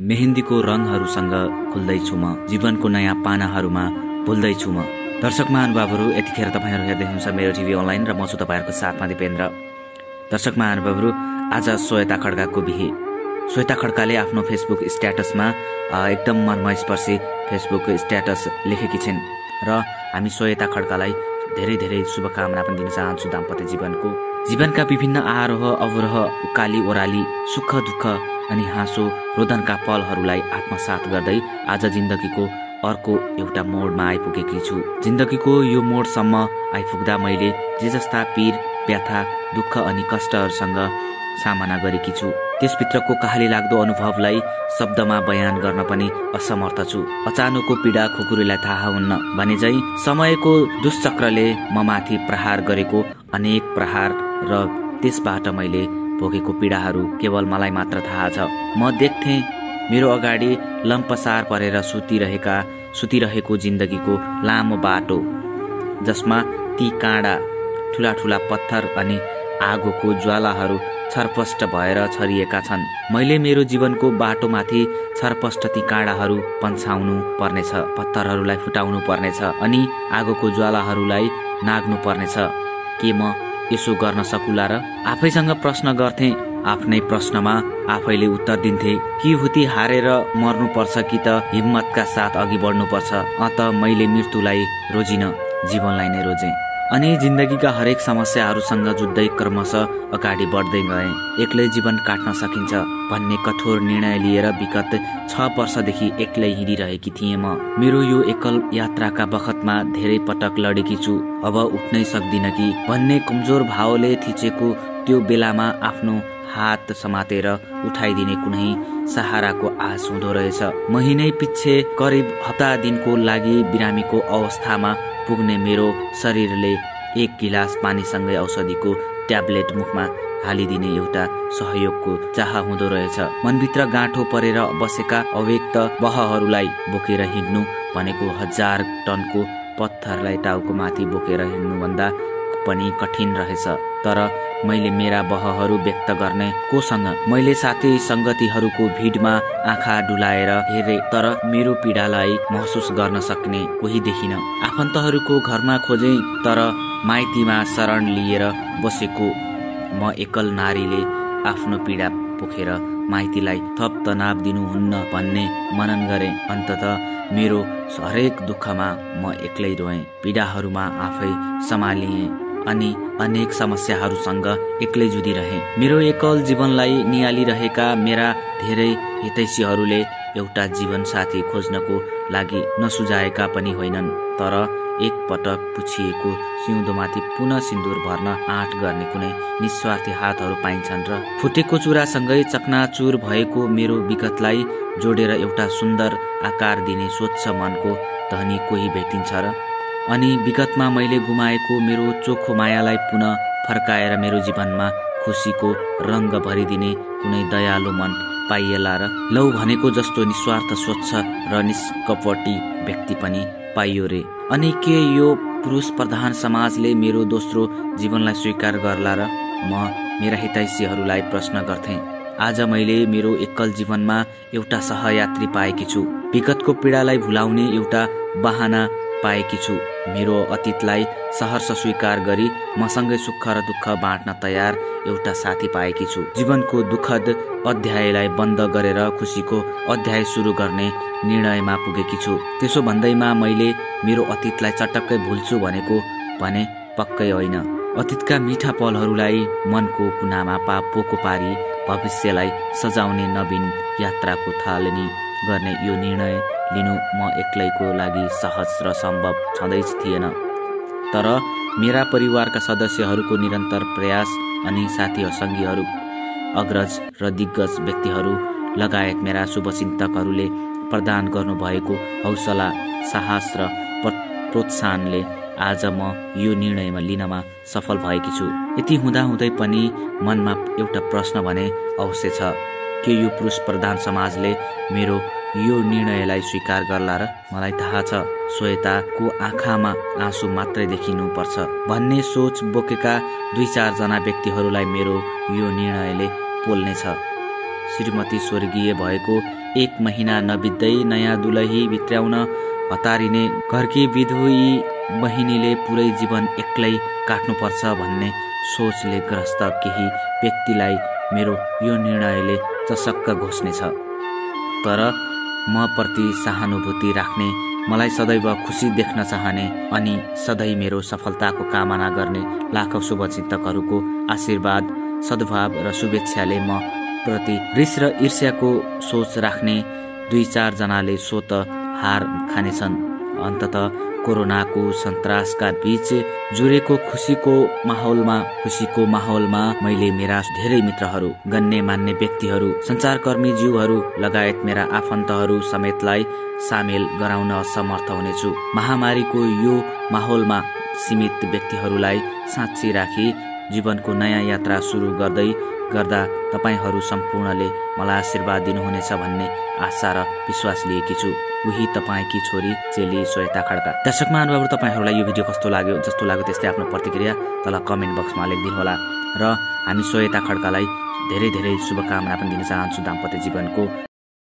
मेहेन्दीको रङहरूसँग खुल्दैछु म। जीवनको नयाँ पानाहरूमा भुल्दैछु म। दर्शक महानुभावहरू यतिखेर तपाईँहरू हेर्दै हुनुहुन्छ मेरो टिभी अनलाइन र म छु तपाईँहरूको साथमा दिपेन्द्र। दर्शक महानुभावहरू आज श्वेता खड्काको बिहे। श्वेता खड्काले आफ्नो फेसबुक स्ट्याटसमा एकदम मर्मस्पर्शी फेसबुक स्ट्याटस लेखेकी छिन्। र हामी श्वेता खड्कालाई धेरै धेरै शुभकामना पनि दिन चाहन्छु दाम्पत्य जीवनको। जीवनका विभिन्न आरोह अवरोह उकाली ओह्राली सुख दुःख अनि हाँसो रोदनका पलहरूलाई आत्मसात गर्दै आज जिन्दगीको अर्को एउटा मोडमा आइपुगेकी छु। जिन्दगीको यो मोडसम्म आइपुग्दा मैले जे जस्ता पीर व्यथा दुःख अनि कष्टहरूसँग सामना गरेकी छु। त्यसभित्रको कहाली लाग्दो अनुभवलाई शब्दमा बयान गर्न पनि असमर्थ छु। अचानकको पीडा खुकुरीलाई थाहा हुन्न भने झै समयको दुश्चक्रले म माथि प्रहार गरेको अनेक प्रहार र त्यसबाट मैले भोगेको पीडाहरू केवल मलाई मात्र थाहा छ। म देख्थे मेरो अगाडि लम्पसार परेर सुतिरहेका सुतिरहेको जिन्दगीको लामो बाटो जसमा ती काँडा ठुला ठुला पत्थर अनि आगोको ज्वालाहरू छरपष्ट भएर छरिएका छन्। मैले मेरो जीवनको बाटोमाथि छरपष्ट ती काँडाहरू पन्छाउनु पर्नेछ पत्थरहरूलाई फुटाउनु पर्नेछ अनि आगोको ज्वालाहरूलाई नाग्नु पर्नेछ। के म यसो गर्न सकुला र आफैसँग प्रश्न गर्थे? आफ्नै प्रश्नमा आफैले उत्तर दिन्थे कि हुती हारेर मर्नुपर्छ कि त हिम्मतका साथ अघि बढ्नुपर्छ? अत मैले मृत्युलाई रोजिन जीवनलाई नै रोजे। अनि जिन्दगीका हरेक समस्याहरूसँग जुत्दै क्रमशः अगाडि बढ्दै गए। एक्लै जीवन काट्न सकिन्छ भन्ने कठोर निर्णय लिएर विगत छ वर्षदेखि एक्लै हिँडिरहेकी थिएँ म। मेरो यो एकल यात्राका बखतमा धेरै पटक लडेकी छु। अब उठ्नै सक्दिन कि? भन्ने कमजोर भावले थिचेको त्यो बेलामा आफ्नो हात समातेर उठाइदिने कुनै सहाराको आश हुँदो रहेछ। महिनै पिच्छे करिब हप्ता दिनको लागि बिरामीको अवस्थामा पुग्ने मेरो शरीरले एक गिलास पानीसँगै औषधिको ट्याब्लेट मुखमा हालिदिने एउटा सहयोगको चाह हुँदो रहेछ। मनभित्र गाँठो परेर बसेका अव्यक्त बहहरूलाई बोकेर हिँड्नु भनेको हजार टनको पत्थरलाई टाउको माथि बोकेर हिँड्नुभन्दा पनि कठिन रहेछ। तर मैले मेरा बहहरू व्यक्त गर्ने कोसँग मैले साथी सङ्गतिहरूको भिडमा आँखा डुलाएर हेरे तर मेरो पीडालाई महसुस गर्न सक्ने कोही देखिन। आफन्तहरूको घरमा खोजे तर माइतीमा शरण लिएर बसेको म एकल नारीले आफ्नो पीडा पोखेर माइतीलाई थप तनाव दिनुहुन्न भन्ने मनन गरे। अन्तत मेरो हरेक दुःखमा म एक्लै रोएँ पीडाहरूमा आफै सम्हालिएँ। अनि अनेक समस्याहरूसँग एक्लै जुधिरहे मेरो एकल जीवनलाई निहालिरहेका मेरा धेरै हितैषीहरूले एउटा जीवन साथी खोज्नको लागि नसुझाएका पनि होइनन् तर एक पटक पुछिएको सिउँदोमाथि पुनः सिन्दुर भर्न आँट गर्ने कुनै निस्वार्थी हातहरू पाइन्छन् र फुटेको चुरासँगै चकनाचुर भएको मेरो विगतलाई जोडेर एउटा सुन्दर आकार दिने स्वच्छ मनको धनी कोही भेटिन्छ र अनि विगतमा मैले गुमाएको मेरो चोखो मायालाई पुनः फर्काएर मेरो जीवनमा खुसीको रङ्ग भरिदिने कुनै दयालु मन पाइएला र लौ भनेको जस्तो निस्वार्थ स्वच्छ र निष्कपटी व्यक्ति पनि पाइयो रे। अनि के यो पुरुष प्रधान समाजले मेरो दोस्रो जीवनलाई स्वीकार गर्ला र म मेरा हितैषीहरूलाई प्रश्न गर्थे? आज मैले मेरो एकल जीवनमा एउटा सहयात्री पाएकी छु। विगतको पीडालाई भुलाउने एउटा बहाना पाएकी छु। मेरो अतीतलाई सहर्ष स्वीकार गरी मसँगै सुख र दुःख बाँड्न तयार एउटा साथी पाएकी छु। जीवनको दुःखद अध्यायलाई बन्द गरेर खुसीको अध्याय सुरु गर्ने निर्णयमा पुगेकी छु। त्यसो भन्दैमा मैले मेरो अतीतलाई चटक्कै भुल्छु भनेको भने पक्कै होइन। अतीतका मिठा पलहरूलाई मनको कुनामा पा पोको पारी भविष्यलाई सजाउने नवीन यात्राको थालनी गर्ने यो निर्णय लिनु म एक्लैको लागि सहज र सम्भव छँदैछ थिएन। तर मेरा परिवारका सदस्यहरूको निरन्तर प्रयास अनि साथी सङ्गीहरू अग्रज र दिग्गज व्यक्तिहरू लगायत मेरा शुभचिन्तकहरूले प्रदान गर्नुभएको हौसला साहस र प्रोत्साहनले आज म यो निर्णयमा लिनमा सफल भएकी छु। यति हुँदाहुँदै पनि मनमा एउटा प्रश्न भने अवश्य छ के यो पुरुष प्रधान समाजले मेरो यो निर्णयलाई स्वीकार गर्ला र मलाई थाहा छ श्वेताको आँखामा आँसु मात्रै देखिनु पर्छ भन्ने सोच बोकेका दुई चारजना व्यक्तिहरूलाई मेरो यो निर्णयले पोल्नेछ। श्रीमती स्वर्गीय भएको एक महिना नबित्दै नयाँ दुलही भित्र्याउन हतारिने घरकी विधुई बहिनीले पुरै जीवन एक्लै काट्नुपर्छ भन्ने सोचले ग्रस्त केही व्यक्तिलाई मेरो यो निर्णयले चसक्क घोष्नेछ तर म प्रति सहानुभूति राख्ने मलाई सदैव खुसी देख्न चाहने अनि सधैँ मेरो सफलताको कामना गर्ने लाखौँ शुभचिन्तकहरूको आशीर्वाद सद्भाव र शुभेच्छाले म प्रति रिस र ईर्ष्याको सोच राख्ने दुई चारजनाले स्वत हार खानेछन्। अन्तत कोरोनाको सन्तासका बीच जुरेको खुसीको माहौलमा खुसीको माहौलमा मैले मेरा धेरै मित्रहरू गन्ने मान्ने व्यक्तिहरू सञ्चारकर्मी जीवहरू लगायत मेरा आफन्तहरू समेतलाई सामेल गराउन समर्थ हुनेछु। महामारीको यो माहौलमा सीमित व्यक्तिहरूलाई साँच्ची राखी जीवनको नयाँ यात्रा सुरु गर्दै गर्दा तपाईँहरू सम्पूर्णले मलाई आशीर्वाद दिनुहुनेछ भन्ने आशा र विश्वास लिएकी छु। उही तपाईँकी छोरी चेली श्वेता खड्का। दर्शक महानुभावहरू तपाईँहरूलाई यो भिडियो कस्तो लाग्यो? जस्तो लाग्यो त्यस्तै आफ्नो प्रतिक्रिया तल कमेन्ट बक्समा लेखिदिनुहोला। र हामी श्वेता खड्कालाई धेरै धेरै शुभकामना पनि दिन चाहन्छु दाम्पत्य जीवनको।